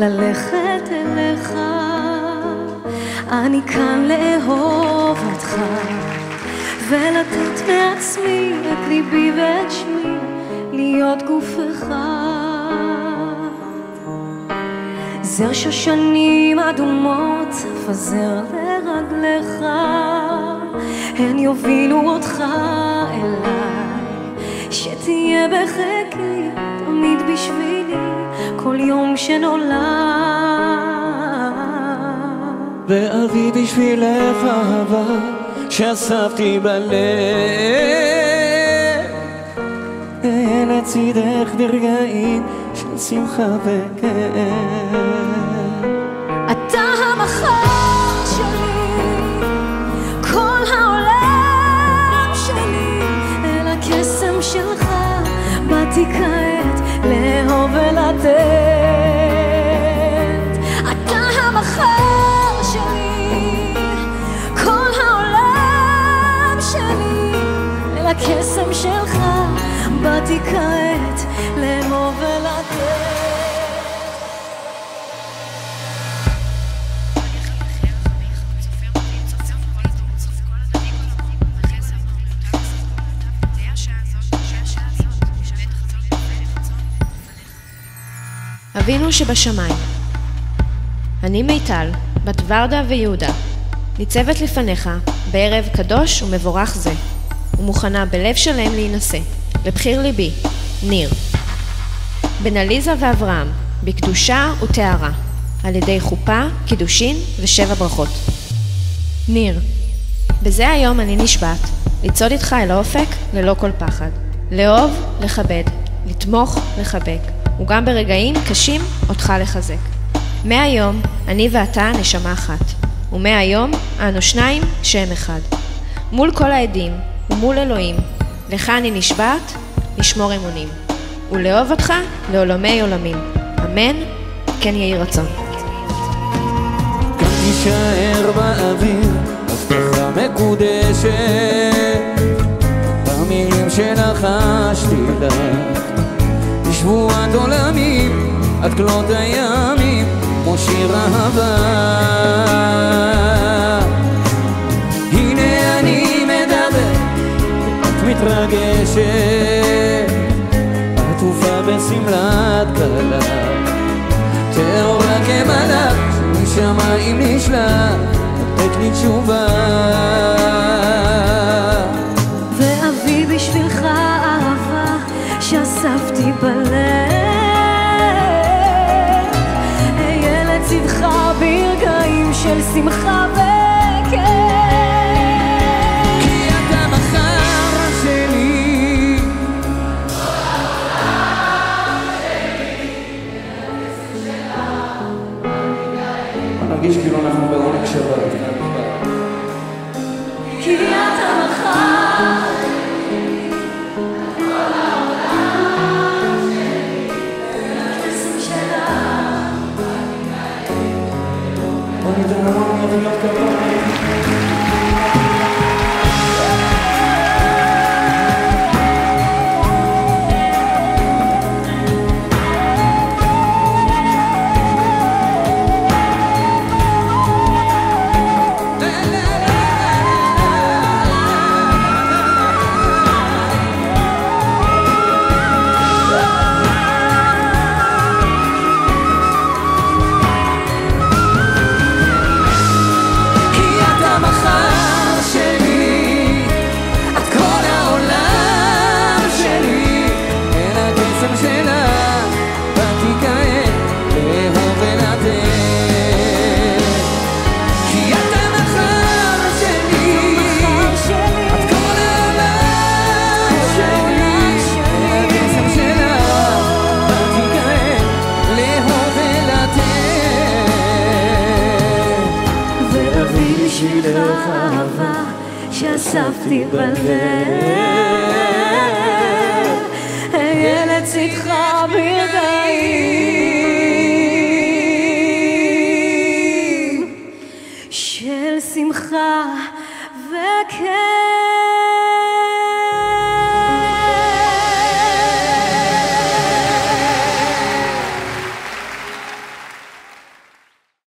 ללכת אליך, אני כאן לאהוב אותך, ולתת מעצמי את ליבי ואת שמי, להיות גוף אחד. זר שושנים אדומות, פזר לרגליך, הן יובילו אותך אליי. שתהיה בחיקי תמיד בשבילי כל יום שנולד. ואביא בשבילך אהבה שאספתי בלב. אהיה לצידך ברגעים של שמחה וכאב. אתה המחר ולתת. אתה המחר שלי, כל העולם שלי, אל הקסם שלך באתי כעת לאהוב ולתת. אבינו שבשמיים. אני מיטל, בת ורדה ויהודה, ניצבת לפניך בערב קדוש ומבורך זה, ומוכנה בלב שלם להינשא, לבחיר ליבי, ניר. בן עליזה ואברהם, בקדושה וטהרה, על ידי חופה, קידושין ושבע ברכות. ניר, בזה היום אני נשבעת, לצעוד איתך אל האופק ללא כל פחד. לאהוב, לכבד, לתמוך, לחבק, וגם ברגעים קשים אותך לחזק. מהיום אני ואתה נשמה אחת, ומהיום אנו שניים שם אחד. מול כל העדים ומול אלוהים, לך אני נשבעת לשמור אמונים, ולאהוב אותך לעולמי עולמים. אמן, כן יהי רצון. תישאר באוויר, הבטחה מקודשת, במילים שלחשתי לך, בשבועת עולמים, עד כלות הימים, כמו שיר אהבה. הנה אני מדבר, את מתרגשת, עטופה בשמלת כלה. טהורה כמלאך, משמיים נשלח, לתת תשובה. שאספתי בלב. אהיה לצדך ברגעים של שמחה וכיף. כי אתה מחר שלי. נרגיש כאילו אנחנו בעונג שבת. בשבילך אהבה שאספתי בלב. אהיה לצדך